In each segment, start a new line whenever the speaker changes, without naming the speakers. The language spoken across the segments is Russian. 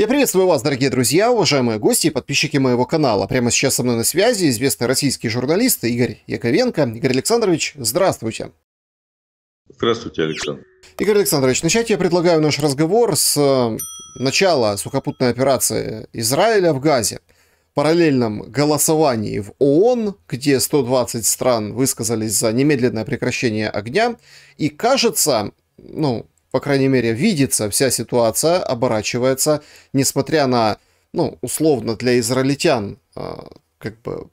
Я приветствую вас, дорогие друзья, уважаемые гости и подписчики моего канала. Прямо сейчас со мной на связи известный российский журналист Игорь Яковенко. Игорь Александрович, здравствуйте.
Здравствуйте, Александр.
Игорь Александрович, начать я предлагаю наш разговор с э, начала сухопутной операции Израиля в Газе. Параллельном голосовании в ООН, где 120 стран высказались за немедленное прекращение огня. И кажется, ну, по крайней мере, видится вся ситуация, оборачивается, несмотря на, ну, условно для израильтян, а, как бы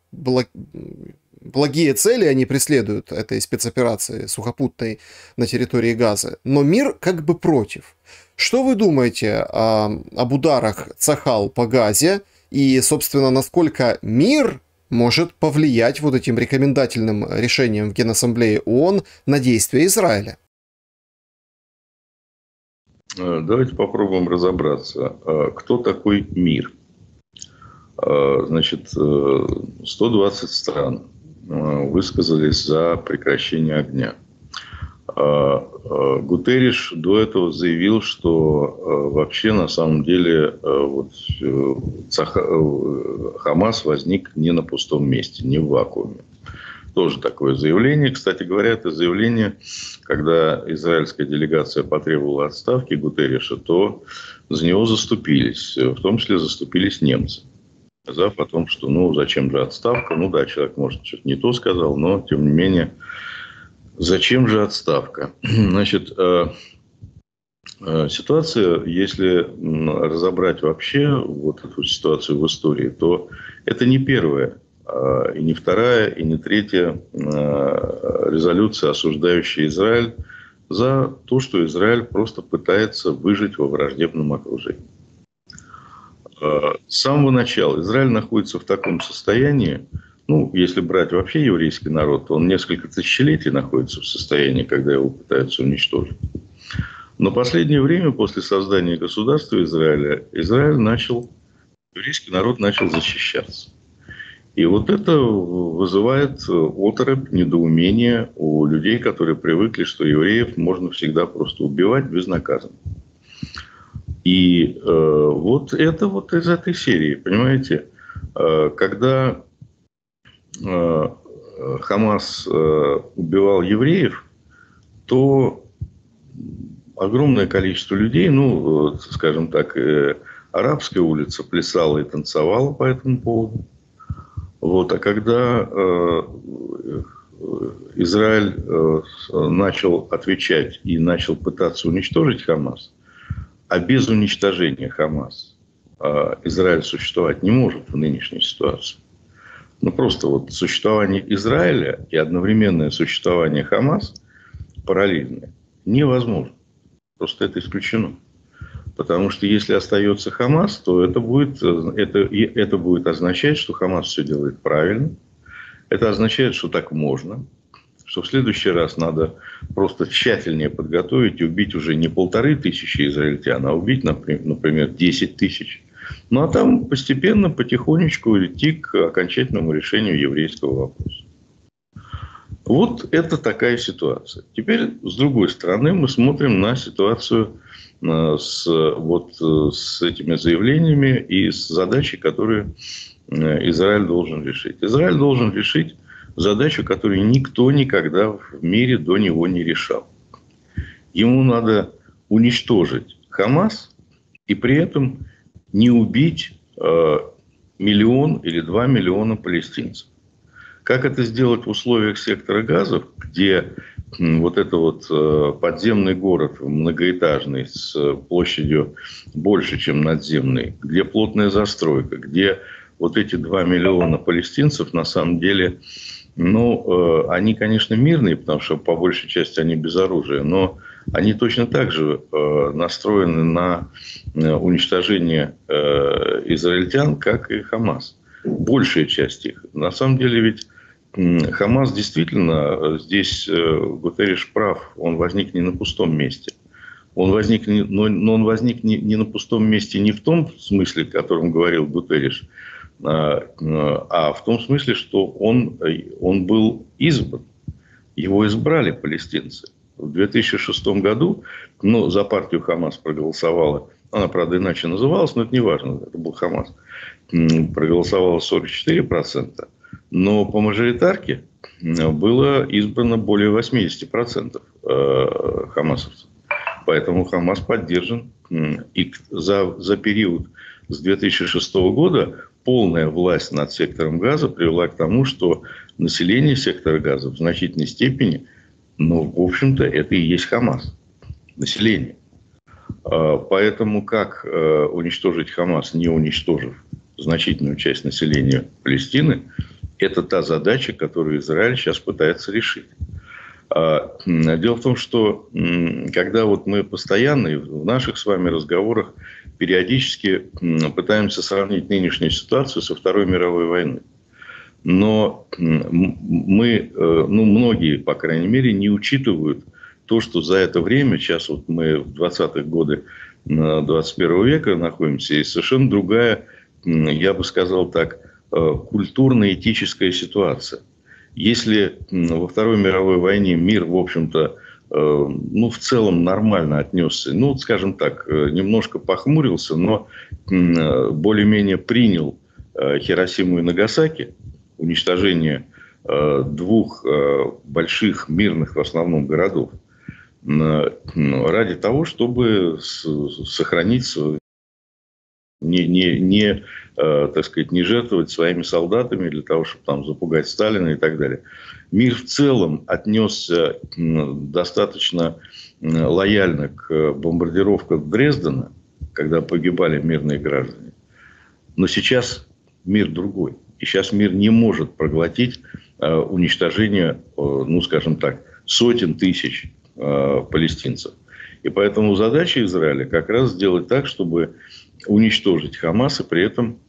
благие цели они преследуют этой спецоперации сухопутной на территории Газа, но мир как бы против. Что вы думаете о, об ударах Цахал по Газе и, собственно, насколько мир может повлиять вот этим рекомендательным решением в Генассамблее ООН на действия Израиля?
Э, давайте попробуем разобраться. А кто такой мир? А, значит, 120 э, стран э, высказались за прекращение огня. Гутериш до этого заявил, что вообще на самом деле вот, Хамас возник не на пустом месте, не в вакууме тоже такое заявление. Кстати говоря, это заявление, когда израильская делегация потребовала отставки Гутерриша, то за него заступились. В том числе заступились немцы. Сказав о том, что ну зачем же отставка? Ну да, человек, может, что-то не то сказал, но тем не менее, зачем же отставка? Значит, э, э, Ситуация, если разобрать вообще вот эту ситуацию в истории, то это не первая и не вторая, и не третья а, резолюция, осуждающая Израиль за то, что Израиль просто пытается выжить во враждебном окружении. А, с самого начала Израиль находится в таком состоянии, ну, если брать вообще еврейский народ, то он несколько тысячелетий находится в состоянии, когда его пытаются уничтожить. Но последнее время, после создания государства Израиля, Израиль начал, еврейский народ начал защищаться. И вот это вызывает оторопь, недоумение у людей, которые привыкли, что евреев можно всегда просто убивать безнаказанно. И э, вот это вот из этой серии, понимаете, э, когда э, Хамас э, убивал евреев, то огромное количество людей, ну, скажем так, э, арабская улица плясала и танцевала по этому поводу. Вот. А когда э, Израиль э, начал отвечать и начал пытаться уничтожить Хамас, а без уничтожения Хамас э, Израиль существовать не может в нынешней ситуации. Ну, просто вот существование Израиля и одновременное существование Хамас параллельное невозможно. Просто это исключено. Потому что если остается Хамас, то это будет, это, это будет означать, что Хамас все делает правильно. Это означает, что так можно. Что в следующий раз надо просто тщательнее подготовить и убить уже не полторы тысячи израильтян, а убить, например, 10 тысяч. Ну а там постепенно, потихонечку идти к окончательному решению еврейского вопроса. Вот это такая ситуация. Теперь, с другой стороны, мы смотрим на ситуацию с, вот, э, с этими заявлениями и с задачей, которую э, Израиль должен решить. Израиль должен решить задачу, которую никто никогда в мире до него не решал. Ему надо уничтожить Хамас и при этом не убить э, миллион или два миллиона палестинцев. Как это сделать в условиях сектора газов, где вот это вот э, подземный город многоэтажный с площадью больше, чем надземный, где плотная застройка, где вот эти 2 миллиона палестинцев на самом деле, ну, э, они, конечно, мирные, потому что по большей части они без оружия, но они точно так же э, настроены на уничтожение израильтян, как и Хамас. Большая часть их. На самом деле ведь Хамас действительно, э, здесь э, Гутерриш прав, он возник не на пустом месте. Он возник, но, он возник не, на пустом месте не в том смысле, о котором говорил Гутерриш, а, а в том смысле, что он, он был избран. Его избрали палестинцы. В 2006 году ну, за партию Хамас проголосовало она, правда, иначе называлась, но это не важно, это был Хамас, проголосовало 44%, но по мажоритарке было избрано более 80% э, хамасовцев. Поэтому Хамас поддержан. И за, за период с 2006 года полная власть над сектором газа привела к тому, что население сектора газа в значительной степени, ну, в общем-то, это и есть Хамас. Население. А, поэтому как э, уничтожить Хамас, не уничтожив значительную часть населения Палестины, это та задача, которую Израиль сейчас пытается решить. А, дело в том, что когда вот мы постоянно в наших с вами разговорах периодически пытаемся сравнить нынешнюю ситуацию со Второй мировой войной. Но мы, э, ну, многие, по крайней мере, не учитывают то, что за это время, сейчас вот мы в 20-х годы 21 века находимся, и совершенно другая, я бы сказал так, культурно-этическая ситуация. Если во Второй мировой войне мир, в общем-то, э, ну, в целом нормально отнесся, ну, скажем так, э, немножко похмурился, но более-менее принял Хиросиму и Нагасаки, уничтожение двух больших мирных в основном городов – ради того, чтобы сохранить не, не, не, э, так сказать, не жертвовать своими солдатами для того, чтобы там запугать Сталина и так далее. Мир в целом отнесся достаточно лояльно к бомбардировкам Дрездена, когда погибали мирные граждане. Но сейчас мир другой. И сейчас мир не может проглотить э, уничтожение, э, ну, скажем так, сотен тысяч Э, палестинцев. И поэтому задача Израиля как раз сделать так, чтобы уничтожить Хамас и при этом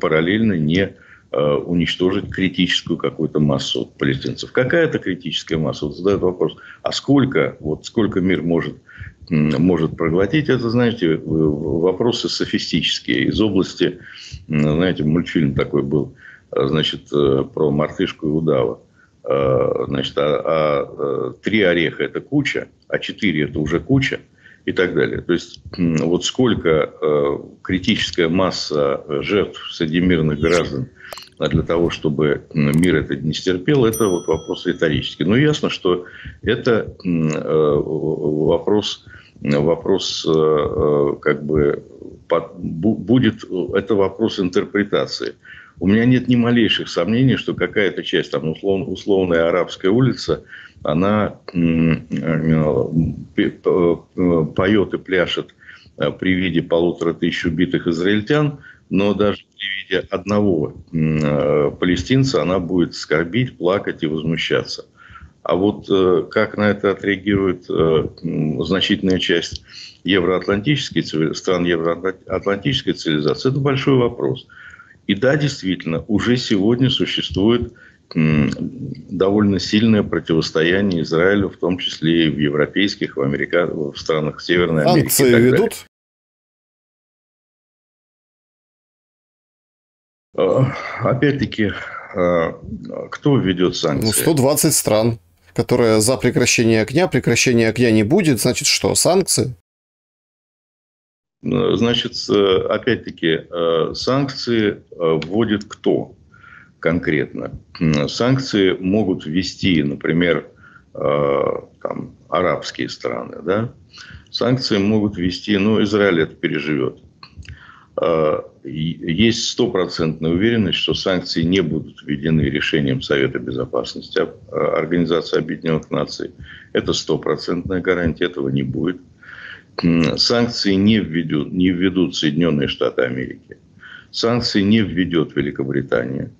параллельно не э, уничтожить критическую какую-то массу палестинцев. Какая это критическая масса? Вот задают вопрос. А сколько, вот сколько мир может, может проглотить? Это, знаете, вопросы софистические. Из области, знаете, мультфильм такой был, э, значит, про мартышку и удава. Э, значит, а, а э, три ореха – это куча, а четыре – это уже куча и так далее. То есть, вот сколько э, критическая масса жертв среди мирных граждан для того, чтобы мир это не стерпел, это вот вопрос риторический. Но ясно, что это вопрос, вопрос как бы будет, это вопрос интерпретации. У меня нет ни малейших сомнений, что какая-то часть, там, услов, условная арабская улица, она э, поет и пляшет э, при виде полутора тысяч убитых израильтян, но даже при виде одного э, палестинца она будет скорбить, плакать и возмущаться. А вот как на это отреагирует значительная часть евроатлантической, стран евроатлантической цивилизации, это большой вопрос. И да, действительно, уже сегодня существует довольно сильное противостояние Израилю, в том числе и в европейских, в, Америка... в странах Северной Америки.
Санкции ведут?
А, опять-таки, а, кто ведет санкции? Ну,
120 стран, которые за прекращение огня. Прекращения огня не будет, значит что, санкции?
Э, значит, опять-таки, э, санкции э, вводит кто конкретно? Санкции могут ввести, например, там, арабские страны. Да? Санкции могут ввести, ну, Израиль это переживет. Есть стопроцентная уверенность, что санкции не будут введены решением Совета Безопасности Организации Объединенных Наций. Это стопроцентная гарантия, этого не будет санкции не введут, не введут Соединенные Штаты Америки. Санкции не введет Великобритания.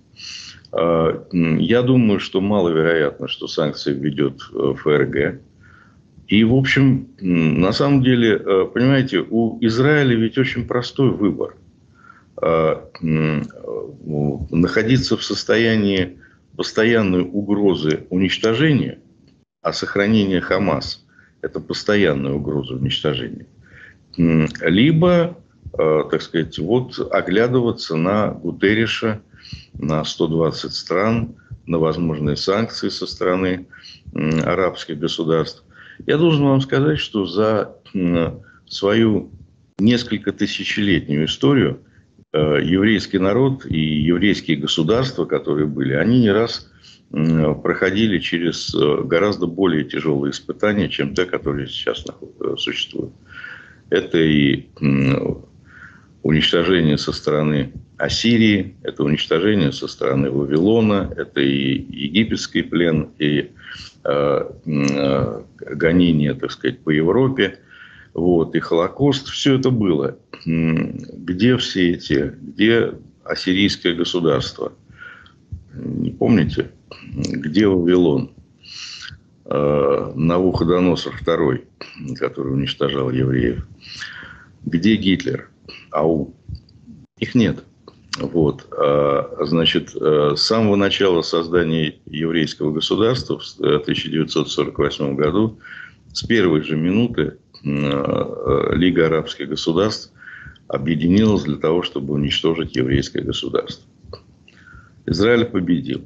А, я думаю, что маловероятно, что санкции введет э, ФРГ. И, в общем, на самом деле, э, понимаете, у Израиля ведь очень простой выбор. Находиться в состоянии постоянной угрозы уничтожения, а сохранение Хамас это постоянная угроза уничтожения. Либо, э, так сказать, вот оглядываться на Гутерриша, на 120 стран, на возможные санкции со стороны арабских государств. Я должен вам сказать, что за свою несколько тысячелетнюю историю э, еврейский народ и еврейские государства, которые были, они не раз проходили через э, гораздо более тяжелые испытания, чем те, которые сейчас э, существуют. Это и уничтожение со стороны Ассирии, это уничтожение со стороны Вавилона, это и египетский плен, и э, э, гонение, так сказать, по Европе, вот, и Холокост, все это было. Где все эти, где ассирийское государство? Не помните? Где Вавилон? Э, Навуходоносор II, который уничтожал евреев. Где Гитлер? АУ. Их нет. Вот. А, значит, э, с самого начала создания еврейского государства в 1948 году, с первой же минуты э, Лига арабских государств объединилась для того, чтобы уничтожить еврейское государство. Израиль победил.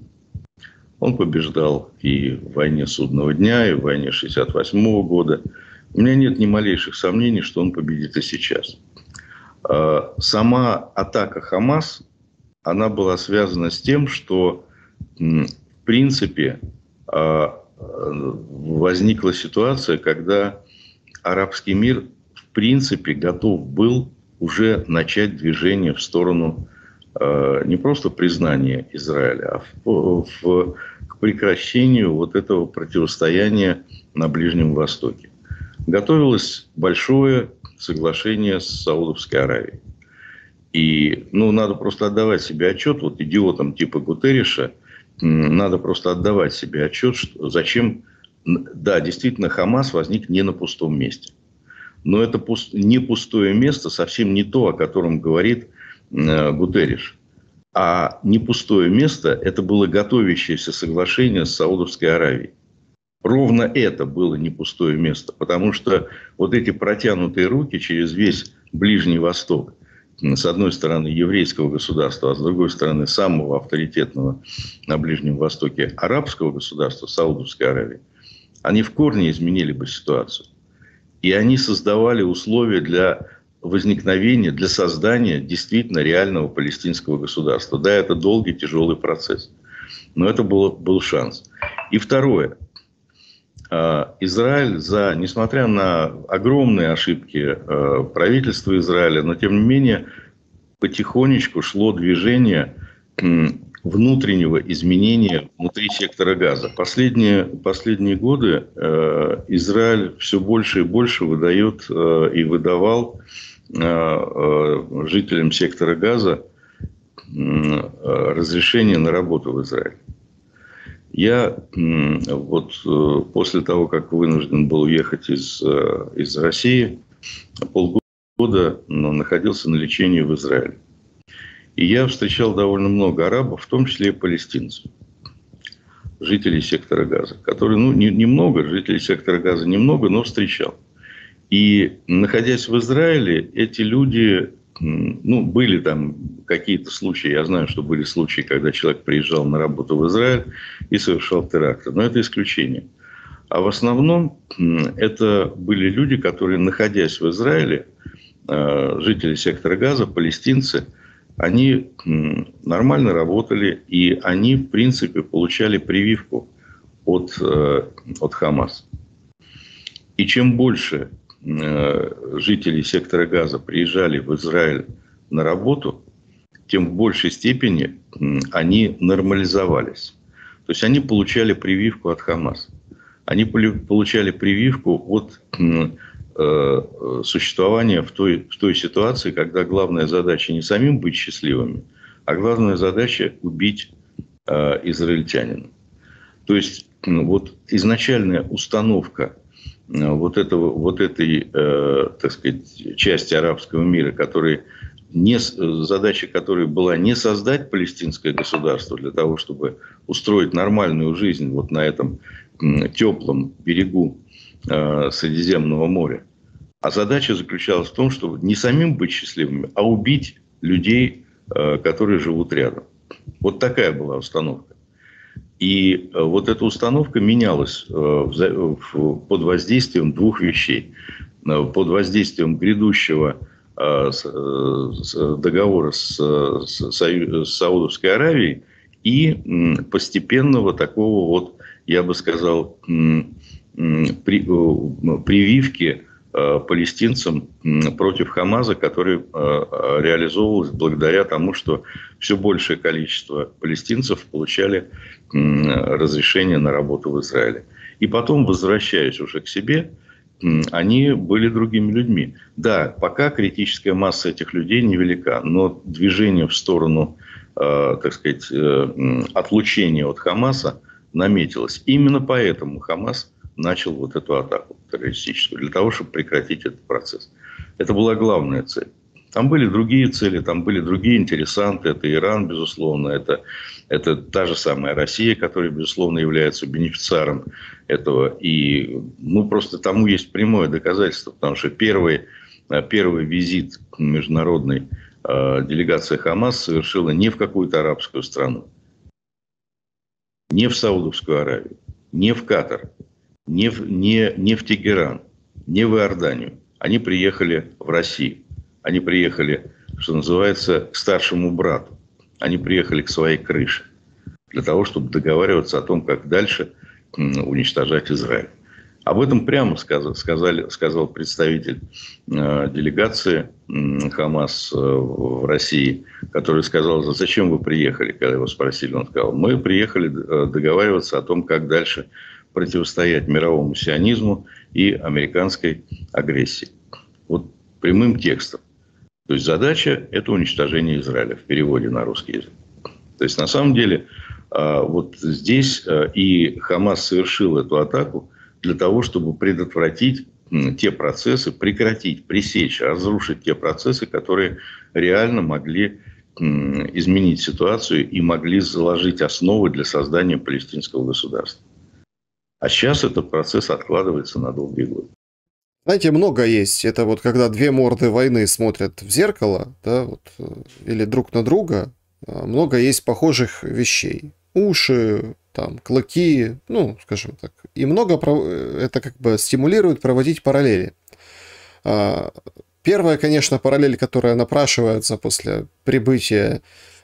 Он побеждал и в войне Судного дня, и в войне 1968 года. У меня нет ни малейших сомнений, что он победит и сейчас. А, сама атака Хамас, она была связана с тем, что в принципе а, возникла ситуация, когда арабский мир в принципе готов был уже начать движение в сторону не просто признания Израиля, а в, в, к прекращению вот этого противостояния на Ближнем Востоке. Готовилось большое соглашение с Саудовской Аравией. И, ну, надо просто отдавать себе отчет, вот идиотам типа Гутерриша, надо просто отдавать себе отчет, что, зачем, да, действительно, Хамас возник не на пустом месте. Но это пуст, не пустое место, совсем не то, о котором говорит э, Гутерриш. А не пустое место – это было готовящееся соглашение с Саудовской Аравией. Ровно это было не пустое место, потому что вот эти протянутые руки через весь Ближний Восток, с одной стороны еврейского государства, а с другой стороны самого авторитетного на Ближнем Востоке арабского государства, Саудовской Аравии, они в корне изменили бы ситуацию. И они создавали условия для возникновения, для создания действительно реального палестинского государства. Да, это долгий, тяжелый процесс. Но это был, был шанс. И второе. А, Израиль, за, несмотря на огромные ошибки а, правительства Израиля, но тем не менее потихонечку шло движение внутреннего изменения внутри сектора газа. Последние, последние годы э, Израиль все больше и больше выдает э, и выдавал э, жителям сектора газа разрешение на работу в Израиле. Я вот э, после того, как вынужден был уехать из, э, из России, полгода находился на лечении в Израиле. И я встречал довольно много арабов, в том числе и палестинцев, жителей сектора газа, которые, ну, немного, не жителей сектора газа немного, но встречал. И находясь в Израиле, эти люди ну, были там какие-то случаи, я знаю, что были случаи, когда человек приезжал на работу в Израиль и совершал теракты, но это исключение. А в основном это были люди, которые, находясь в Израиле, э, жители сектора газа, палестинцы, они нормально работали, и они, в принципе, получали прививку от, э, от Хамас. И чем больше Э, жители сектора газа приезжали в Израиль на работу, тем в большей степени они нормализовались. То есть они получали прививку от Хамас. Они получали прививку от э, существования в той, в той ситуации, когда главная задача не самим быть счастливыми, а главная задача убить э, израильтянина. То есть вот изначальная установка Э, вот, этого, вот этой, э, так сказать, части арабского мира, который не, задача которой была не создать палестинское государство для того, чтобы устроить нормальную жизнь вот на этом теплом берегу э, Средиземного моря. А задача заключалась в том, чтобы не самим быть счастливыми, а убить людей, э, которые живут рядом. Вот такая была установка. И э, вот эта установка менялась э, под воздействием двух вещей. Э, под воздействием грядущего договора с, с, с Саудовской Аравией и постепенного такого вот, я бы сказал, при, прививки палестинцам против Хамаза, который реализовывалась благодаря тому, что все большее количество палестинцев получали разрешение на работу в Израиле. И потом, возвращаясь уже к себе, они были другими людьми. Да, пока критическая масса этих людей невелика, но движение в сторону, э, так сказать, э, отлучения от Хамаса наметилось. Именно поэтому Хамас начал вот эту атаку террористическую, для того, чтобы прекратить этот процесс. Это была главная цель. Там были другие цели, там были другие интересанты. Это Иран, безусловно, это, это та же самая Россия, которая, безусловно, является бенефициаром этого. И ну, просто тому есть прямое доказательство, потому что первый, э, первый визит международной э, делегации Хамас совершила не в какую-то арабскую страну, не в Саудовскую Аравию, не в Катар, не в, не, не в Тегеран, не в Иорданию. Они приехали в Россию. Они приехали, что называется, к старшему брату. Они приехали к своей крыше для того, чтобы договариваться о том, как дальше уничтожать Израиль. Об этом прямо сказал, сказали, сказал представитель э, делегации э, Хамас э, в России, который сказал, зачем вы приехали, когда его спросили. Он сказал, мы приехали э, договариваться о том, как дальше противостоять мировому сионизму и американской агрессии. Вот прямым текстом. То есть задача – это уничтожение Израиля в переводе на русский язык. То есть на самом деле а, вот здесь а, и Хамас совершил эту атаку для того, чтобы предотвратить те процессы, прекратить, пресечь, разрушить те процессы, которые реально могли изменить ситуацию и могли заложить основы для создания палестинского государства. А сейчас этот процесс откладывается на долгие годы.
Знаете, много есть. Это вот когда две морды войны смотрят в зеркало, да, вот, э, или друг на друга, а, много есть похожих вещей. Уши, там, клыки, ну, скажем так. И много э, это как бы стимулирует проводить параллели. А, первая, конечно, параллель, которая напрашивается после прибытия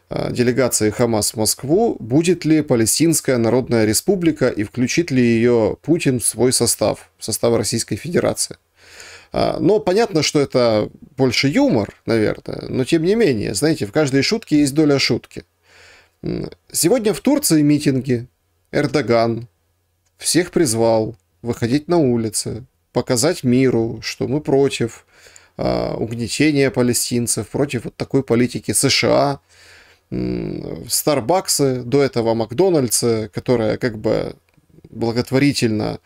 а, делегации Хамас в Москву, будет ли Палестинская Народная Республика и включит ли ее Путин в свой состав, в состав Российской Федерации. А, но понятно, что это больше юмор, наверное, но тем не менее, знаете, в каждой шутке есть доля шутки. Сегодня в Турции митинги. Эрдоган всех призвал выходить на улицы, показать миру, что мы против а, угнетения палестинцев, против вот такой политики США. Старбаксы, до этого Макдональдсы, которая как бы благотворительно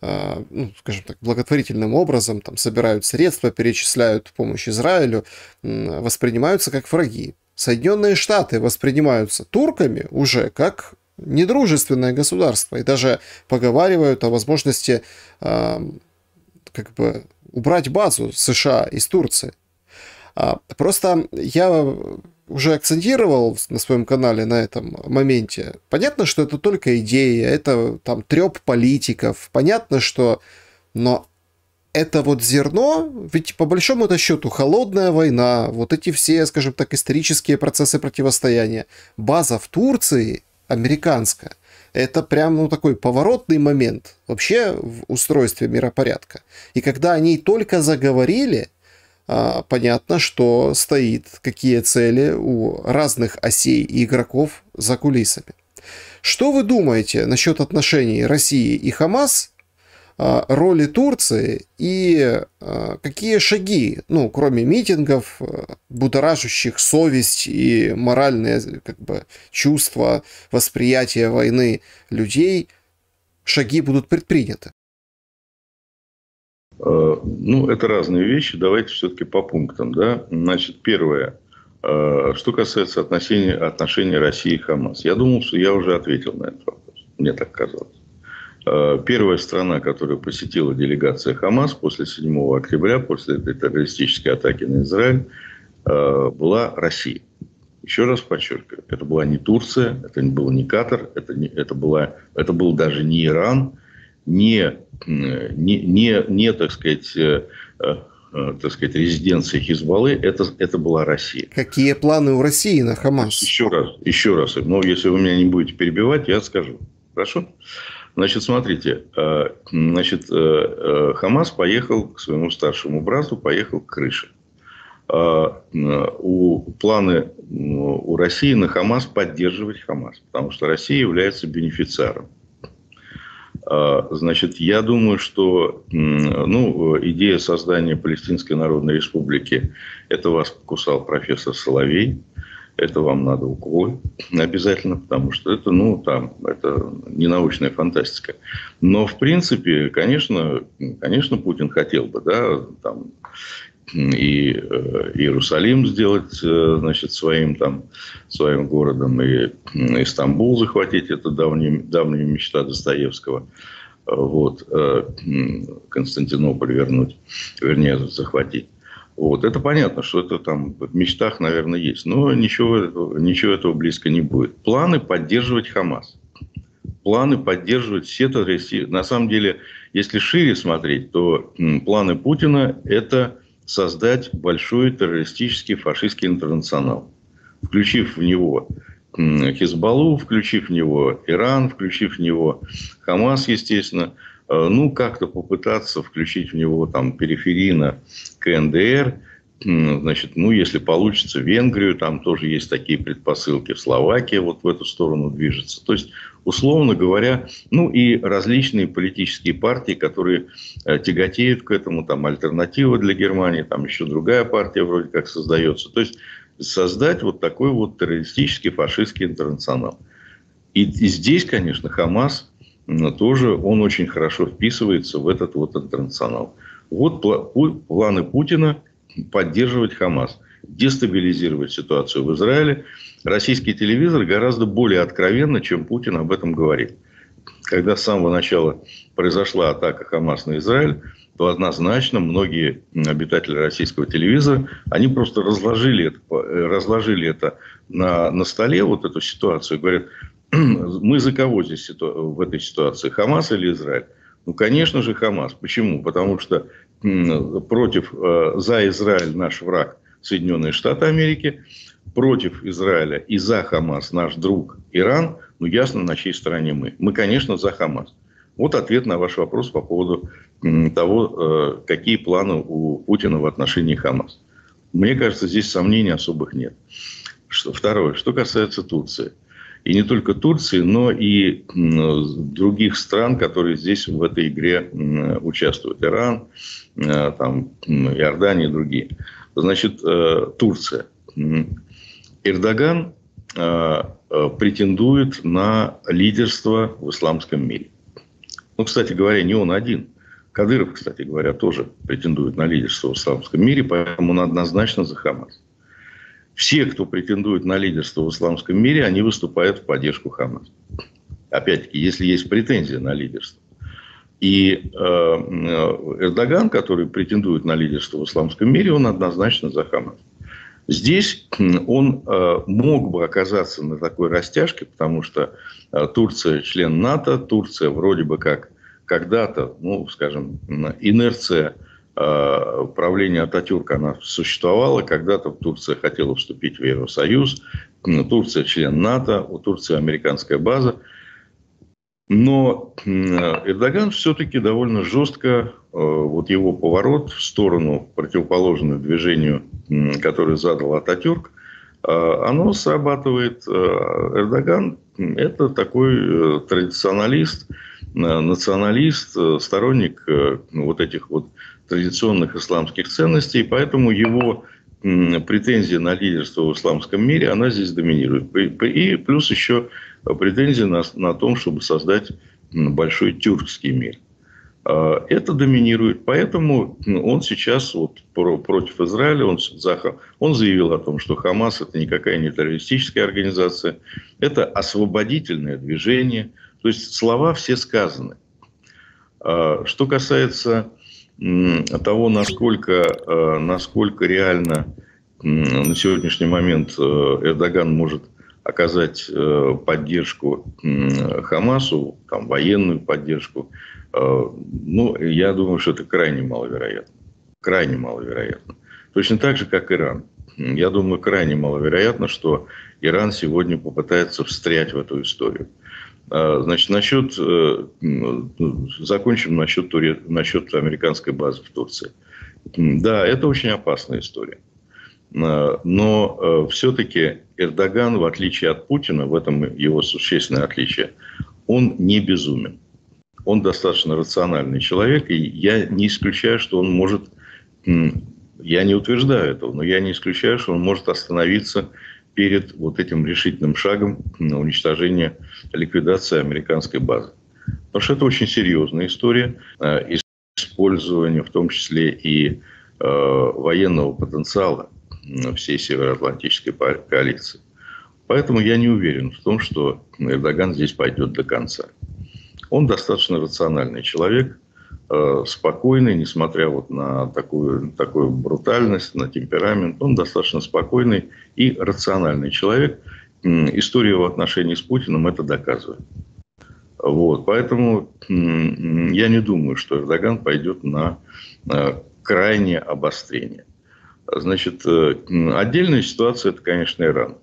ну, скажем так, благотворительным образом, там, собирают средства, перечисляют помощь Израилю, воспринимаются как враги. Соединенные Штаты воспринимаются турками уже как недружественное государство и даже поговаривают о возможности э, как бы убрать базу США из Турции. А, просто я уже акцентировал на своем канале на этом моменте. Понятно, что это только идея, это там треп политиков. Понятно, что... Но это вот зерно, ведь по большому-то счету холодная война, вот эти все, скажем так, исторические процессы противостояния. База в Турции американская. Это прям ну, такой поворотный момент вообще в устройстве миропорядка. И когда они только заговорили, понятно, что стоит, какие цели у разных осей и игроков за кулисами. Что вы думаете насчет отношений России и Хамас, а, роли Турции и а, какие шаги, ну, кроме митингов, будоражащих совесть и моральные как бы, чувства, восприятия войны людей, шаги будут предприняты?
Э, ну, это разные вещи. Давайте все-таки по пунктам. Да? Значит, первое. Э, что касается отношений, отношений России и Хамас. Я думал, что я уже ответил на этот вопрос. Мне так казалось. Э, первая страна, которая посетила делегация Хамас после 7 октября, после этой террористической атаки на Израиль, была Россия. Еще раз подчеркиваю, это была не Турция, это не был не Катар, это, не, это, была, это был даже не Иран, не, не, не, не так сказать, э, э, так сказать, резиденции Хизбаллы, это, это была Россия.
Какие планы у России на Хамас?
Еще раз, еще раз. Но если вы меня не будете перебивать, я скажу. Хорошо? Значит, смотрите. Э, значит, Хамас поехал к своему старшему брату, поехал к крыше. У планы у России на Хамас поддерживать Хамас, потому что Россия является бенефициаром. А, значит, я думаю, что ну, идея создания Палестинской Народной Республики, это вас покусал профессор Соловей, это вам надо уколы обязательно, потому что это, ну, там, это не научная фантастика. Но, в принципе, конечно, конечно, Путин хотел бы, да, там, и э, Иерусалим сделать э, значит, своим, там, своим городом, и Истамбул захватить, это давняя, давняя мечта Достоевского, вот, э, Константинополь вернуть, вернее, захватить. Вот. Это понятно, что это там в мечтах, наверное, есть. Но ничего ничего этого близко не будет. Планы поддерживать Хамас. Планы поддерживать террористы. На самом деле, если шире смотреть, то планы Путина – это создать большой террористический фашистский интернационал, включив в него Хизбаллу, включив в него Иран, включив в него Хамас, естественно, э, ну, как-то попытаться включить в него там периферийно КНДР, значит, ну, если получится, Венгрию, там тоже есть такие предпосылки, в Словакии вот в эту сторону движется. То есть, условно говоря, ну, и различные политические партии, которые э, тяготеют к этому, там, альтернатива для Германии, там еще другая партия вроде как создается. То есть, создать вот такой вот террористический фашистский интернационал. И, и здесь, конечно, Хамас тоже, он очень хорошо вписывается в этот вот интернационал. Вот планы Путина – поддерживать Хамас, дестабилизировать ситуацию в Израиле. Российский телевизор гораздо более откровенно, чем Путин об этом говорит. Когда с самого начала произошла атака Хамас на Израиль, то однозначно многие обитатели российского телевизора, они просто разложили это, разложили это на, на столе, вот эту ситуацию, говорят, мы за кого здесь в этой ситуации, Хамас или Израиль? Ну, конечно же, Хамас. Почему? Потому что против, э, за Израиль наш враг Соединенные Штаты Америки, против Израиля и за Хамас наш друг Иран, ну ясно, на чьей стороне мы. Мы, конечно, за Хамас. Вот ответ на ваш вопрос по поводу того, э, какие планы у Путина в отношении Хамас. Мне кажется, здесь сомнений особых нет. Что, второе, что касается Турции – и не только Турции, но и других стран, которые здесь в этой игре участвуют. Иран, э, там, Иордания и другие. Значит, э, Турция. Эрдоган э, претендует на лидерство в исламском мире. Ну, кстати говоря, не он один. Кадыров, кстати говоря, тоже претендует на лидерство в исламском мире, поэтому он однозначно за Хамас все, кто претендует на лидерство в исламском мире, они выступают в поддержку Хамас. Опять-таки, если есть претензия на лидерство. И э, Эрдоган, который претендует на лидерство в исламском мире, он однозначно за Хамас. Здесь он э, мог бы оказаться на такой растяжке, потому что э, Турция член НАТО, Турция вроде бы как когда-то, ну, скажем, инерция Э, правления Ататюрка она существовала. Когда-то Турция хотела вступить в Евросоюз. Турция член НАТО, у Турции американская база. Но Эрдоган все-таки довольно жестко, вот его поворот в сторону противоположную движению, которое задал Ататюрк, э, оно срабатывает. Эрдоган – это такой традиционалист, националист, сторонник вот этих вот традиционных исламских ценностей, поэтому его претензия на лидерство в исламском мире, она здесь доминирует. И плюс еще претензия на, на том, чтобы создать большой тюркский мир. А, это доминирует, поэтому он сейчас вот против Израиля, он, он заявил о том, что Хамас это никакая не террористическая организация, это освободительное движение, то есть слова все сказаны. А, что касается того, насколько, э, насколько реально на сегодняшний момент э, Эрдоган может оказать э, поддержку Хамасу, там, военную поддержку, ну, я думаю, что это крайне маловероятно. Крайне маловероятно. Точно так же, как Иран. Я думаю, крайне маловероятно, что Иран сегодня попытается встрять в эту историю. А, значит, насчет, э, закончим насчет, туре, насчет американской базы в Турции. Да, это очень опасная история. Но э, все-таки Эрдоган, в отличие от Путина, в этом его существенное отличие, он не безумен. Он достаточно рациональный человек, и я не исключаю, что он может, я не утверждаю этого, но я не исключаю, что он может остановиться перед вот этим решительным шагом на уничтожение, ликвидации американской базы. Потому что это очень серьезная история э, использования, в том числе и э, военного потенциала всей Североатлантической коалиции. Поэтому я не уверен в том, что Эрдоган здесь пойдет до конца. Он достаточно рациональный человек, э, спокойный, несмотря вот на такую, такую брутальность, на темперамент. Он достаточно спокойный и рациональный человек. История в отношении с Путиным это доказывает. Вот, поэтому я не думаю, что Эрдоган пойдет на э, крайнее обострение. Значит, э, отдельная ситуация – это, конечно, Иран.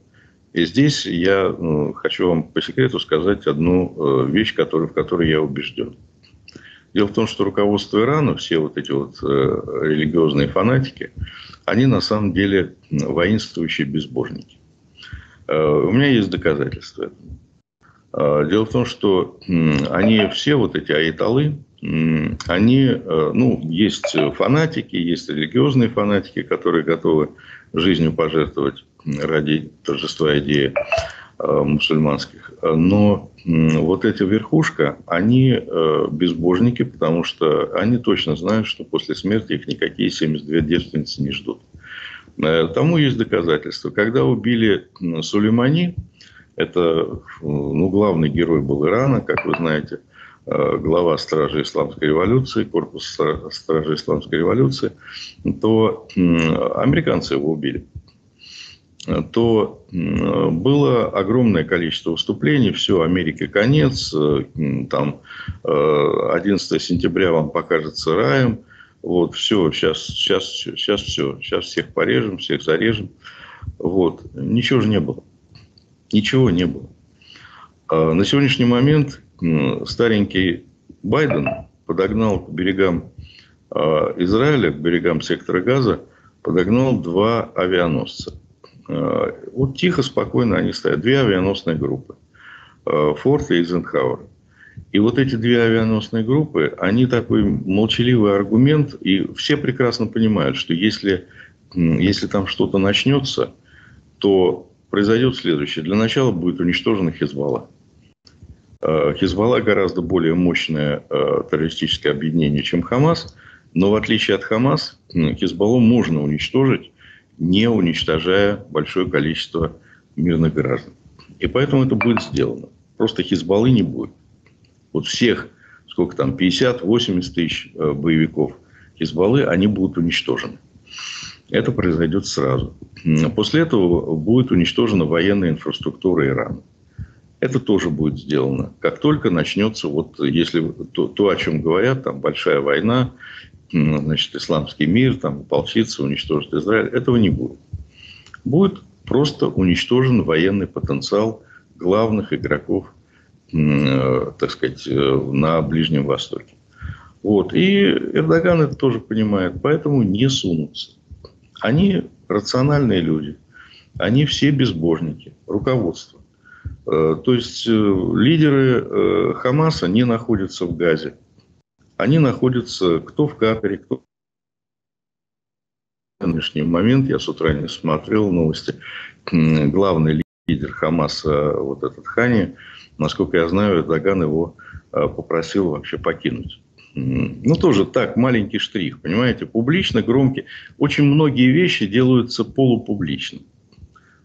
И здесь я ну, хочу вам по секрету сказать одну э, вещь, в которой я убежден. Дело в том, что руководство Ирана, все вот эти вот э, религиозные фанатики, они на самом деле воинствующие безбожники. У меня есть доказательства. Дело в том, что они все вот эти аиталы, они, э, ну, есть фанатики, есть религиозные фанатики, которые готовы жизнью пожертвовать ради торжества идеи э, мусульманских. Но вот эта верхушка, они э, безбожники, потому что они точно знают, что после смерти их никакие 72 девственницы не ждут. Тому есть доказательства. Когда убили Сулеймани, это ну, главный герой был Ирана, как вы знаете, Э, глава Стражи Исламской революции, корпус Стражи Исламской революции, то американцы его убили то было огромное количество выступлений, все, Америке конец, э, там 11 э, сентября вам покажется раем, вот, все, сейчас, сейчас, сейчас все, сейчас всех порежем, всех зарежем, вот, ничего же не было, ничего не было. А на сегодняшний момент старенький Байден подогнал к берегам а, Израиля, к берегам сектора Газа, подогнал два авианосца. А, вот тихо, спокойно они стоят. Две авианосные группы. Форт и Эйзенхауэр. И вот эти две авианосные группы, они такой молчаливый аргумент, и все прекрасно понимают, что если, если там что-то начнется, то произойдет следующее. Для начала будет уничтожена Хизбалла. Э, Хизбалла гораздо более мощное э, террористическое объединение, чем Хамас. Но в отличие от Хамас, Хизбаллу можно уничтожить, не уничтожая большое количество мирных граждан. И поэтому это будет сделано. Просто Хизбаллы не будет. Вот всех, сколько там, 50-80 тысяч э, боевиков Хизбаллы, они будут уничтожены. Это произойдет сразу. После этого будет уничтожена военная инфраструктура Ирана. Это тоже будет сделано. Как только начнется, вот если то, то о чем говорят, там большая война, значит, исламский мир, там ополчится, уничтожит Израиль, этого не будет. Будет просто уничтожен военный потенциал главных игроков, э, так сказать, э, на Ближнем Востоке. Вот. И Эрдоган это тоже понимает, поэтому не сунутся. Они рациональные люди, они все безбожники, руководство. Э, то есть лидеры Хамаса не находятся в Газе. Они находятся кто в Катаре, кто в нынешний момент, я с утра не смотрел новости, главный лидер Хамаса, вот этот Хани, насколько я знаю, Даган его попросил вообще покинуть. Ну, тоже так, маленький штрих, понимаете, публично, громкий. Очень многие вещи делаются полупублично.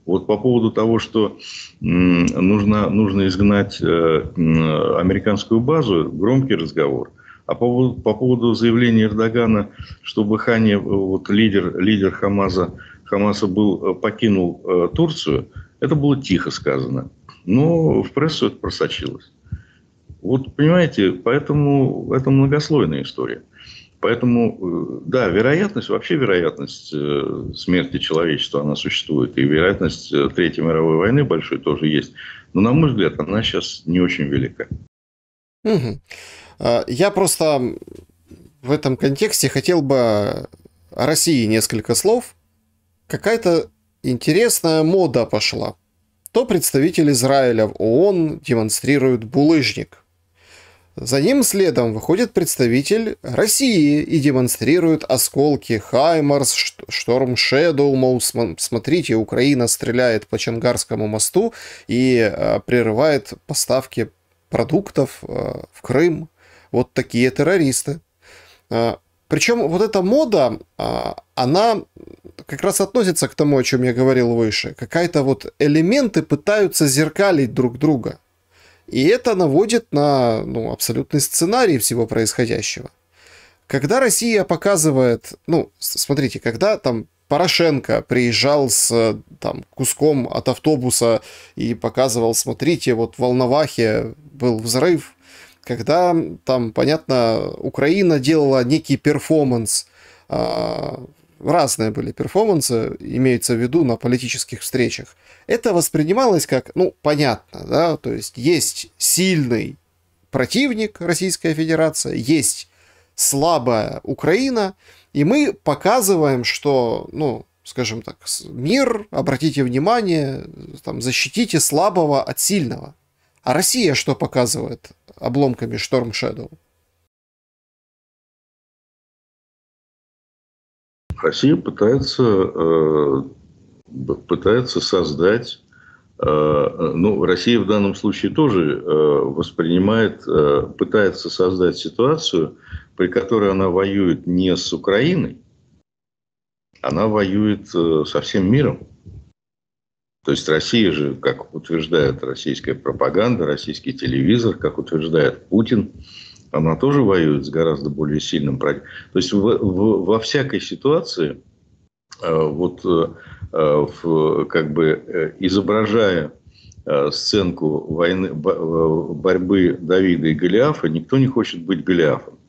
Вот по поводу того, что нужно, нужно изгнать э, американскую базу, громкий разговор. А по поводу, по поводу заявления Эрдогана, чтобы Хани, вот лидер, лидер Хамаза, Хамаса был, э, покинул э, Турцию, это было тихо сказано. Но в прессу это просочилось. Вот понимаете, поэтому это многослойная история. Поэтому, э, да, вероятность, вообще вероятность э, смерти человечества, она существует. И вероятность Третьей мировой войны большой тоже есть. Но, на мой взгляд, она сейчас не очень велика.
Угу. Я просто в этом контексте хотел бы о России несколько слов. Какая-то интересная мода пошла. То представитель Израиля в ООН демонстрирует булыжник. За ним следом выходит представитель России и демонстрирует осколки Хаймарс, Шторм Шэдоу, мол, смотрите, Украина стреляет по Чангарскому мосту и э, прерывает поставки продуктов э, в Крым. Вот такие террористы. Э, причем вот эта мода, э, она как раз относится к тому, о чем я говорил выше. Какая-то вот элементы пытаются зеркалить друг друга. И это наводит на ну, абсолютный сценарий всего происходящего. Когда Россия показывает, ну, смотрите, когда там Порошенко приезжал с там, куском от автобуса и показывал, смотрите, вот в Волновахе был взрыв, когда там, понятно, Украина делала некий перформанс а, разные были перформансы, имеются в виду на политических встречах. Это воспринималось как, ну, понятно, да, то есть есть сильный противник Российская Федерация, есть слабая Украина, и мы показываем, что, ну, скажем так, мир, обратите внимание, там, защитите слабого от сильного. А Россия что показывает обломками Storm Shadow?
Россия пытается, э, пытается создать, э, ну, Россия в данном случае тоже э, воспринимает, пытается создать ситуацию, при которой она воюет не с Украиной, она воюет со всем миром. То есть Россия же, как утверждает российская пропаганда, российский телевизор, как утверждает Путин, она тоже воюет с гораздо более сильным противником. То есть в, в, во всякой ситуации, э, вот э, в, как бы э, изображая сценку войны, борьбы Давида и Голиафа, никто не хочет быть Голиафом.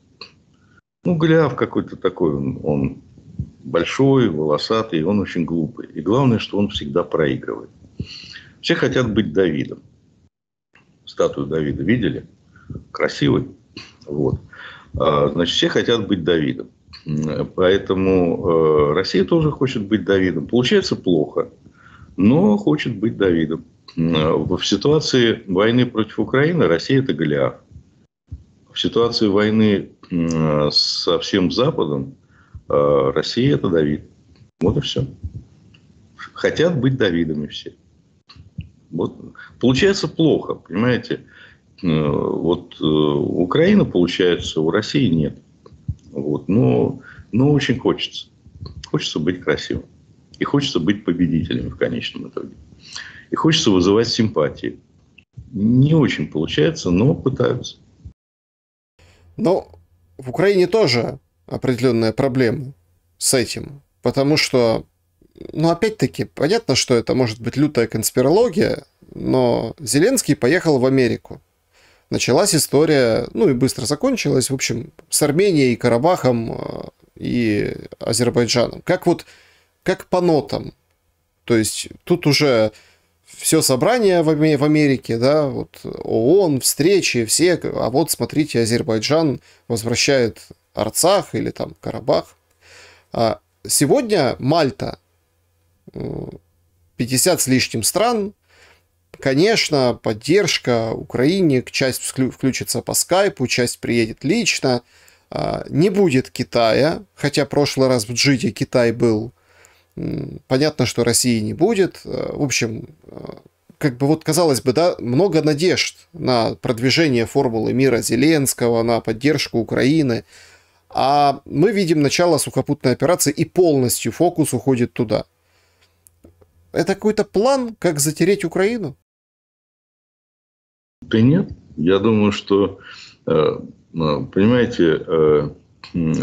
Ну, Голиаф какой-то такой, он, он большой, волосатый, он очень глупый. И главное, что он всегда проигрывает. Все хотят быть Давидом. Статую Давида видели? Красивый. Вот. А, значит, все хотят быть Давидом. Поэтому э, Россия тоже хочет быть Давидом. Получается плохо, но хочет быть Давидом. В ситуации войны против Украины Россия это Голиаф. В ситуации войны со всем Западом Россия это Давид. Вот и все. Хотят быть Давидами все. Вот. Получается плохо, понимаете? Э, вот э, Украина, получается, у России нет. Вот. Но, но очень хочется. Хочется быть красивым. И хочется быть победителями в конечном итоге. И хочется вызывать симпатии. Не очень получается, но пытаются.
Но в Украине тоже определенная проблема с этим. Потому что, ну, опять-таки, понятно, что это может быть лютая конспирология, но Зеленский поехал в Америку началась история, ну и быстро закончилась, в общем, с Арменией, Карабахом э, и Азербайджаном. Как вот, как по нотам. То есть тут уже все собрание в Америке, да, вот ООН, встречи, все, а вот смотрите, Азербайджан возвращает Арцах или там Карабах. А сегодня Мальта, 50 с лишним стран, Конечно, поддержка Украине, часть включится по скайпу, часть приедет лично. А, не будет Китая, хотя прошлый раз в Джиде Китай был. Понятно, что России не будет. А, в общем, а, как бы вот казалось бы, да, много надежд на продвижение формулы мира Зеленского, на поддержку Украины. А мы видим начало сухопутной операции, и полностью фокус уходит туда. Это какой-то план, как затереть Украину?
Да нет. Я думаю, что, э, э, понимаете, э,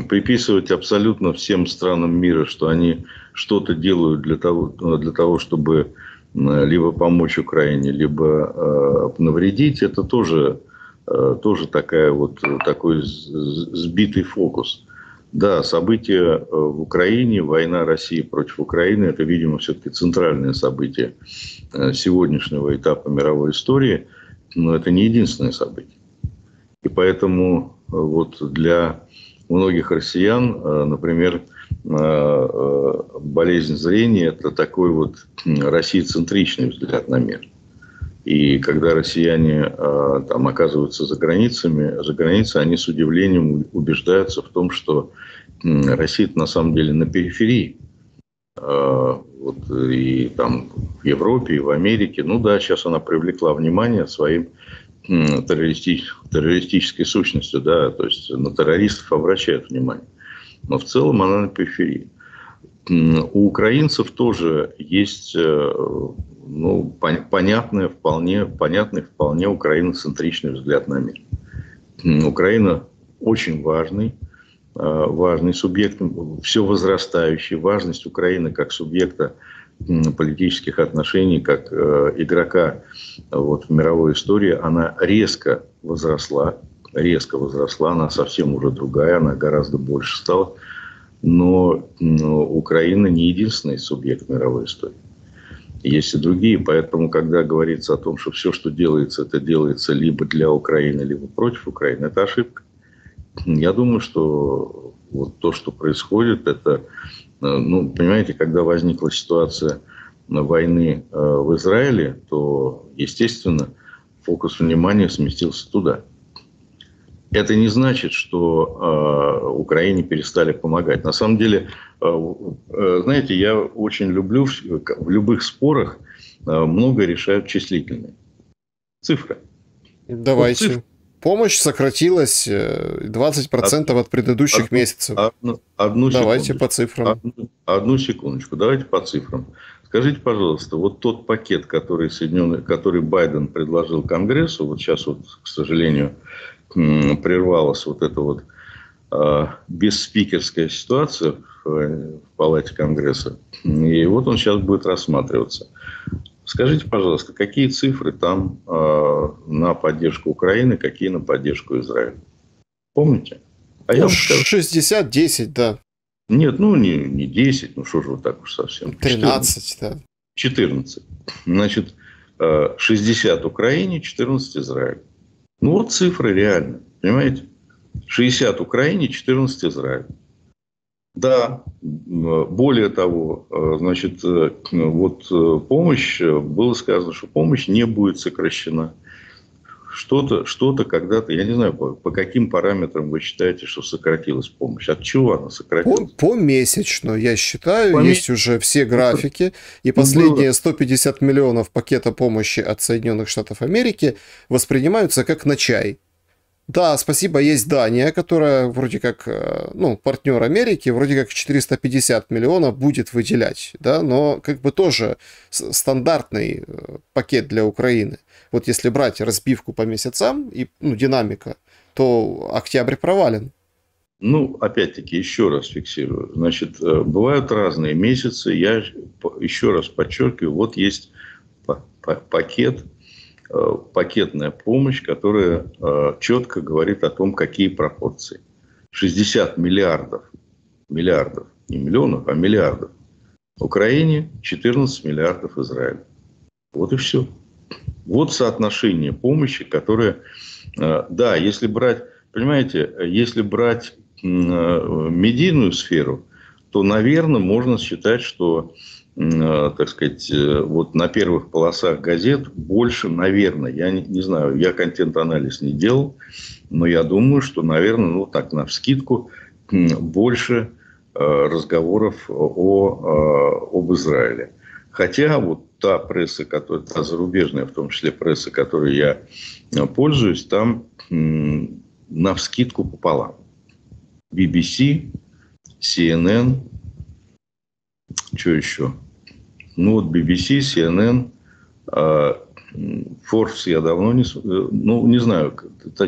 приписывать абсолютно всем странам мира, что они что-то делают для того, для того чтобы либо помочь Украине, либо навредить, это тоже, тоже такая вот, такой сбитый фокус. Да, события э, в Украине, война России против Украины, это, видимо, все-таки центральное событие э, сегодняшнего этапа мировой истории, но это не единственное событие. И поэтому э, вот для многих россиян, например, болезнь зрения – это такой вот российцентричный взгляд на мир. И когда россияне э, там оказываются за границами, за границей, они с удивлением убеждаются в том, что э, Россия на самом деле на периферии. Э, вот, и там в Европе, и в Америке. Ну да, сейчас она привлекла внимание своим э, террористич, террористической сущностью, да, то есть на террористов обращают внимание. Но в целом она на периферии. У украинцев тоже есть э, ну, понятный, вполне, понятный, вполне украиноцентричный взгляд на мир. Украина очень важный, э, важный субъект, все возрастающий. Важность Украины как субъекта политических отношений, как э, игрока вот, в мировой истории, она резко возросла, резко возросла, она совсем уже другая, она гораздо больше стала. Но, Украина не единственный субъект мировой истории. Есть и другие, поэтому, когда говорится о том, что все, что делается, это делается либо для Украины, либо против Украины, это ошибка. Я думаю, что вот то, что происходит, это, э, ну, понимаете, когда возникла ситуация войны э, в Израиле, то, естественно, фокус внимания сместился туда. Это не значит, что э, Украине перестали помогать. На самом деле, э, э, знаете, я очень люблю в, в любых спорах э, много решают числительные. Цифра.
Давайте. Вот цифра. Помощь сократилась 20% э, Од... от предыдущих одну, месяцев.
Одну, одну
Давайте по цифрам.
Одну, одну секундочку. Давайте по цифрам. Скажите, пожалуйста, вот тот пакет, который, Соединенный, который Байден предложил Конгрессу, вот сейчас вот, к сожалению, прервалась вот эта вот э, бесспикерская ситуация в, в Палате Конгресса. И вот он сейчас будет рассматриваться. Скажите, пожалуйста, какие цифры там э, на поддержку Украины, какие на поддержку Израиля? Помните?
А ну, я 60-10, да.
Нет, ну не, не 10, ну что же вот так уж совсем.
13, 14. да.
14. Значит, 60 Украине, 14 Израилю. Ну вот цифры реально, понимаете? 60 Украине, 14 Израилю. Да, более того, э, значит, э, вот э, помощь, было сказано, что помощь не будет сокращена что-то, что-то когда-то, я не знаю, по, по каким параметрам вы считаете, что сократилась помощь? От чего она сократилась?
По, помесячно, я считаю, Помес... есть уже все графики, и последние 150 миллионов пакета помощи от Соединенных Штатов Америки воспринимаются как на чай. Да, спасибо, есть Дания, которая вроде как, э, ну, партнер Америки, вроде как 450 миллионов будет выделять, да, но как бы тоже стандартный э, пакет для Украины. Вот если брать разбивку по месяцам и ну, динамика, то октябрь провален.
Ну, опять-таки, еще раз фиксирую. Значит, э, бывают разные месяцы. Я еще раз подчеркиваю, вот есть пакет пакетная помощь, которая э, четко говорит о том, какие пропорции. 60 миллиардов, миллиардов, не миллионов, а миллиардов. Украине 14 миллиардов Израилю. Вот и все. Вот соотношение помощи, которое, э, да, если брать, понимаете, если брать медийную сферу, то, наверное, можно считать, что Э, так сказать, э, вот на первых полосах газет больше, наверное, я не, не знаю, я контент-анализ не делал, но я думаю, что, наверное, ну так, на вскидку, больше э, разговоров о, об Израиле. Хотя вот та пресса, которая, та зарубежная, в том числе пресса, которой я пользуюсь, там на вскидку пополам. BBC, CNN, что еще? Ну, вот BBC, CNN, Forbes я давно не... Ну, не знаю.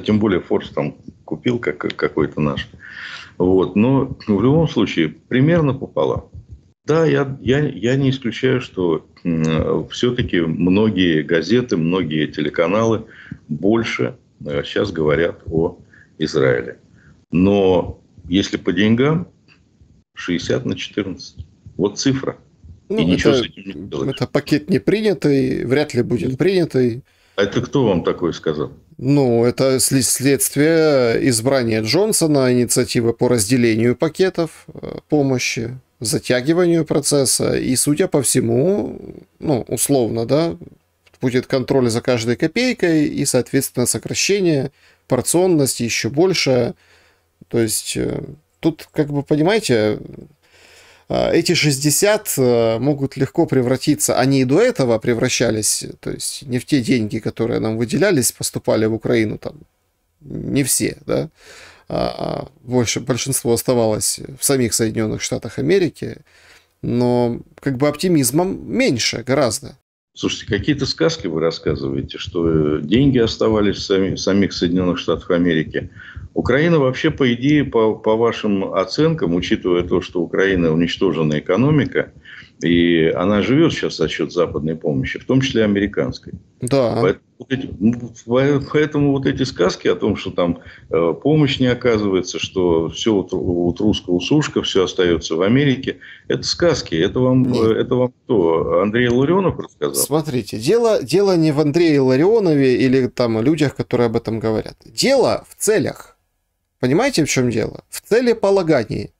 Тем более Forbes там купил как, какой-то наш. Вот. Но в любом случае, примерно пополам. Да, я, я, я не исключаю, что все-таки многие газеты, многие телеканалы больше сейчас э, говорят о Израиле. Но Если по деньгам, 60 на 14. Вот цифра.
Ну, и ничего с этим не делаешь. Это пакет не принятый, вряд ли будет принятый.
А это кто вам такое сказал?
Ну, это следствие избрания Джонсона, инициативы по разделению пакетов э, помощи, затягиванию процесса. И, судя по всему, ну, условно, да, будет контроль за каждой копейкой и, соответственно, сокращение, порционность еще больше. То есть э, тут, как бы, понимаете, эти 60 э, могут легко превратиться, они и до этого превращались, то есть не в те деньги, которые нам выделялись, поступали в Украину, там, не все, да, а, а больше, большинство оставалось в самих Соединенных Штатах Америки, но как бы оптимизма меньше гораздо.
Слушайте, какие-то сказки вы рассказываете, что деньги оставались в сами, самих Соединенных Штатах Америки. Украина вообще, по идее, по, по вашим оценкам, учитывая то, что Украина уничтожена экономика, и она живет сейчас за счет западной помощи, в том числе американской.
Да.
Поэтому вот эти, ну, поэтому вот эти сказки о том, что там э, помощь не оказывается, что все вот, вот русского сушка, все остается в Америке, это сказки. Это вам, э, это вам кто? Андрей Ларионов рассказал?
Смотрите, дело, дело не в Андрее Ларионове или там людях, которые об этом говорят. Дело в целях. Понимаете, в чем дело? В целеполагании.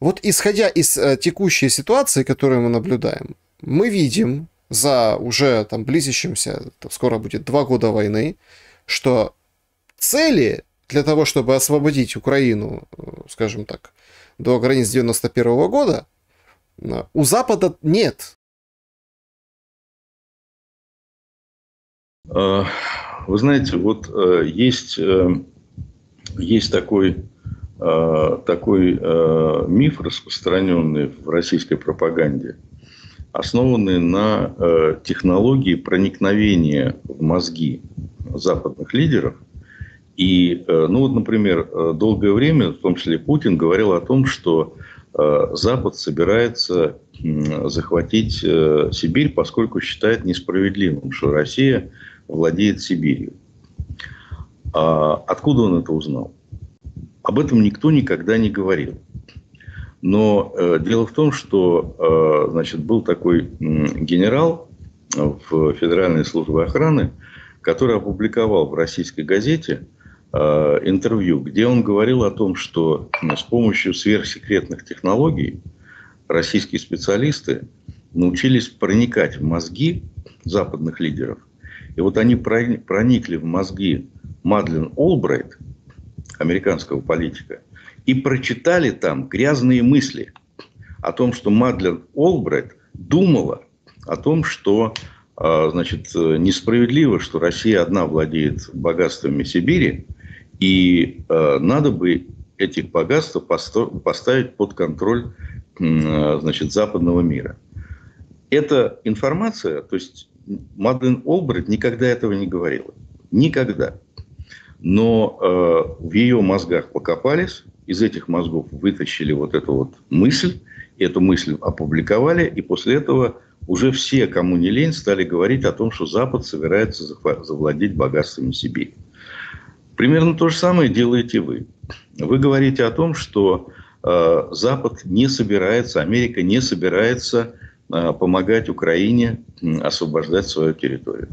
Вот исходя из э, текущей ситуации, которую мы наблюдаем, мы видим за уже там близящимся, скоро будет два года войны, что цели для того, чтобы освободить Украину, э, скажем так, до границ 91 -го года, э, у Запада нет.
Вы знаете, вот есть, есть такой Э, такой э, миф, распространенный в российской пропаганде, основанный на э, технологии проникновения в мозги западных лидеров. И, ну вот, например, долгое время, в том числе Путин, говорил о том, что Запад собирается захватить Сибирь, поскольку считает несправедливым, что Россия владеет Сибирью. А откуда он это узнал? Об этом никто никогда не говорил. Но э, дело в том, что э, значит, был такой э, генерал в Федеральной службе охраны, который опубликовал в российской газете э, интервью, где он говорил о том, что с помощью сверхсекретных технологий российские специалисты научились проникать в мозги западных лидеров. И вот они проникли в мозги Мадлен Олбрайт – американского политика, и прочитали там грязные мысли о том, что Мадлен Олбрайт думала о том, что а, значит, несправедливо, что Россия одна владеет богатствами Сибири, и э, надо бы этих богатств поставить под контроль значит, западного мира. Эта информация, то есть Мадлен Олбрайт никогда этого не говорила. Никогда но э, в ее мозгах покопались, из этих мозгов вытащили вот эту вот мысль, эту мысль опубликовали, и после этого уже все, кому не лень, стали говорить о том, что Запад собирается завладеть богатствами Сибири. Примерно то же самое делаете вы. Вы говорите о том, что э, Запад не собирается, Америка не собирается э, помогать Украине э, освобождать свою территорию.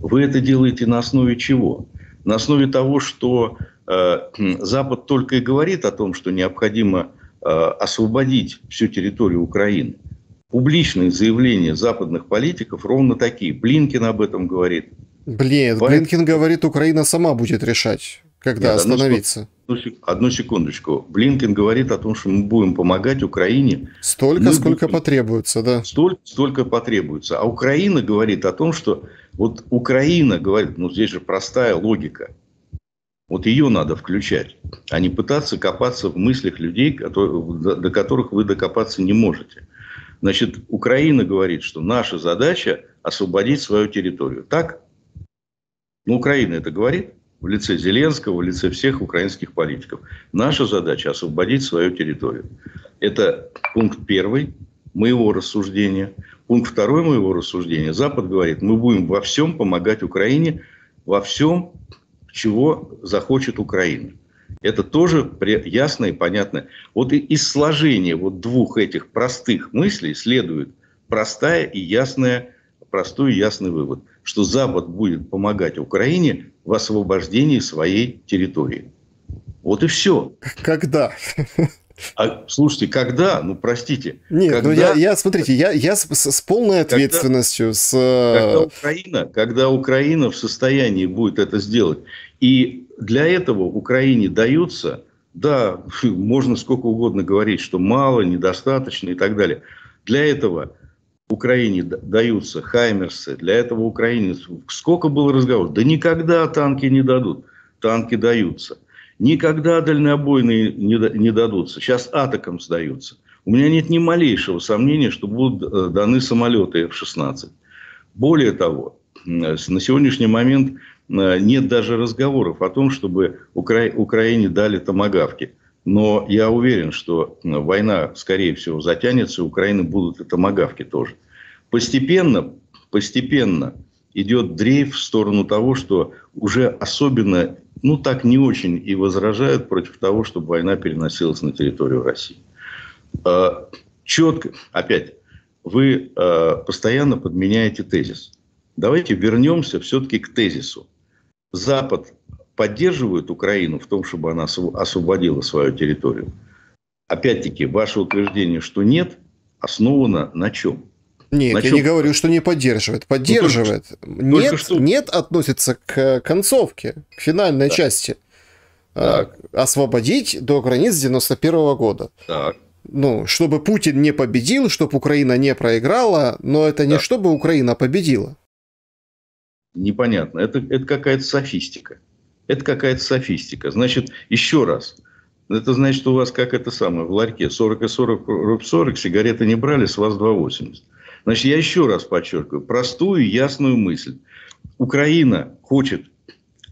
Вы это делаете на основе чего? На основе того, что э, Запад только и говорит о том, что необходимо э, освободить всю территорию Украины. Публичные заявления западных политиков ровно такие. Блинкин об этом говорит.
Блин, Поэтому... Блинкин говорит, Украина сама будет решать, когда Нет, остановиться.
Одну, одну секундочку. Блинкин говорит о том, что мы будем помогать Украине.
Столько, сколько будем... потребуется, да.
Столько, столько потребуется. А Украина говорит о том, что вот Украина говорит, ну здесь же простая логика. Вот ее надо включать, а не пытаться копаться в мыслях людей, которые, до которых вы докопаться не можете. Значит, Украина говорит, что наша задача освободить свою территорию. Так? Ну, Украина это говорит в лице Зеленского, в лице всех украинских политиков. Наша задача освободить свою территорию. Это пункт первый моего рассуждения. Пункт второй моего рассуждения. Запад говорит, мы будем во всем помогать Украине, во всем, чего захочет Украина. Это тоже ясно и понятно. Вот из сложения вот двух этих простых мыслей следует простая и ясная, простой и ясный вывод, что Запад будет помогать Украине в освобождении своей территории. Вот и все.
Когда?
А слушайте, когда? Ну, простите.
Нет,
когда,
ну я, я, смотрите, я, я с, с полной ответственностью.
Когда,
с...
когда, Украина, когда Украина в состоянии будет это сделать. И для этого Украине даются, да, можно сколько угодно говорить, что мало, недостаточно и так далее. Для этого Украине даются хаймерсы, для этого Украине... Сколько было разговоров? Да никогда танки не дадут. Танки даются. Никогда дальнобойные не, дадутся. Сейчас атакам сдаются. У меня нет ни малейшего сомнения, что будут э, даны самолеты F-16. Более того, на сегодняшний момент э, нет даже разговоров о том, чтобы Укра... Украине дали томогавки. Но я уверен, что э, война, скорее всего, затянется, и Украины будут и томогавки тоже. Постепенно, постепенно идет дрейф в сторону того, что уже особенно ну, так не очень и возражают против того, чтобы война переносилась на территорию России. А, Четко, опять, вы а, постоянно подменяете тезис. Давайте вернемся все-таки к тезису. Запад поддерживает Украину в том, чтобы она освободила свою территорию. Опять-таки, ваше утверждение, что нет, основано на чем?
Нет, Начал... я не говорю, что не поддерживает. Поддерживает. Ну, только, нет, только что... нет относится к концовке, к финальной да. части. А, так. Освободить до границ 91 -го года. Так. Ну, чтобы Путин не победил, чтобы Украина не проиграла, но это не чтобы Украина победила.
Непонятно. Это, это какая-то софистика. Это какая-то софистика. Значит, еще раз. Это значит, что у вас как это самое, в ларьке 40 и 40, 40 сигареты не брали, с вас 2,80. Значит, я еще раз подчеркиваю, простую ясную мысль. Украина хочет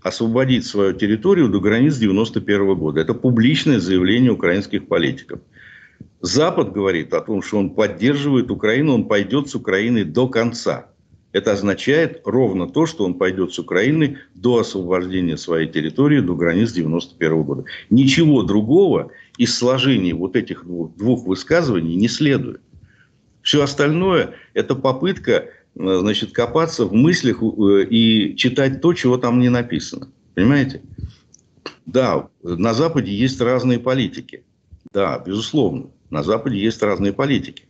освободить свою территорию до границ 91 года. Это публичное заявление украинских политиков. Запад говорит о том, что он поддерживает Украину, он пойдет с Украиной до конца. Это означает ровно то, что он пойдет с Украиной до освобождения своей территории до границ 91 года. Ничего другого из сложения вот этих двух высказываний не следует. Все остальное – это попытка э, значит, копаться в мыслях э, и читать то, чего там не написано. Понимаете? Да, на Западе есть разные политики. Да, безусловно, на Западе есть разные политики.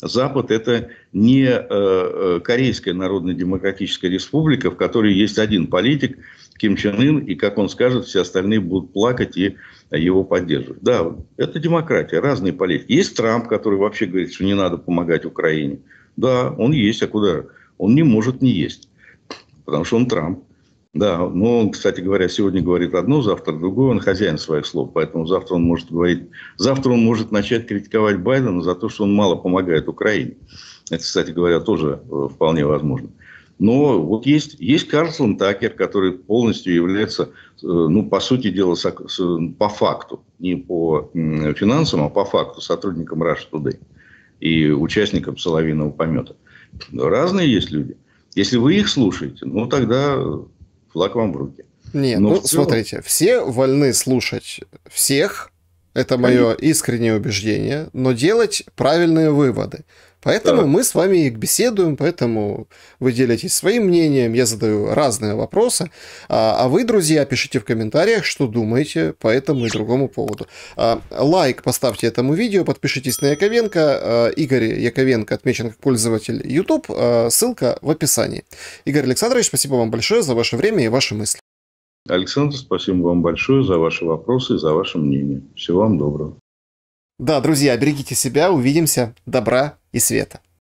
Запад – это не э, Корейская Народно-Демократическая Республика, в которой есть один политик, Ким Чен Ын, и, как он скажет, все остальные будут плакать и его поддерживать. Да, это демократия, разные политики. Есть Трамп, который вообще говорит, что не надо помогать Украине. Да, он есть, а куда? Он не может не есть, потому что он Трамп. Да, но он, кстати говоря, сегодня говорит одно, завтра другое, он хозяин своих слов, поэтому завтра он может говорить, завтра он может начать критиковать Байдена за то, что он мало помогает Украине. Это, кстати говоря, тоже э, вполне возможно. Но вот есть, есть Карлсон Такер, который полностью является, э, ну, по сути дела, по факту, не по финансам, а по факту сотрудником Russia Today и участником Соловиного помета. Разные есть люди. Если вы их слушаете, ну, тогда флаг вам в руки.
Нет, Но ну, целом... смотрите, все вольны слушать всех, это мое искреннее убеждение, но делать правильные выводы. Поэтому да. мы с вами и беседуем, поэтому вы делитесь своим мнением, я задаю разные вопросы. А, а вы, друзья, пишите в комментариях, что думаете по этому и другому поводу. А, лайк поставьте этому видео, подпишитесь на Яковенко. А, Игорь Яковенко отмечен как пользователь YouTube. А, ссылка в описании. Игорь Александрович, спасибо вам большое за ваше время и ваши мысли.
Александр, спасибо вам большое за ваши вопросы и за ваше мнение. Всего вам доброго.
Да, друзья, берегите себя, увидимся. Добра и света.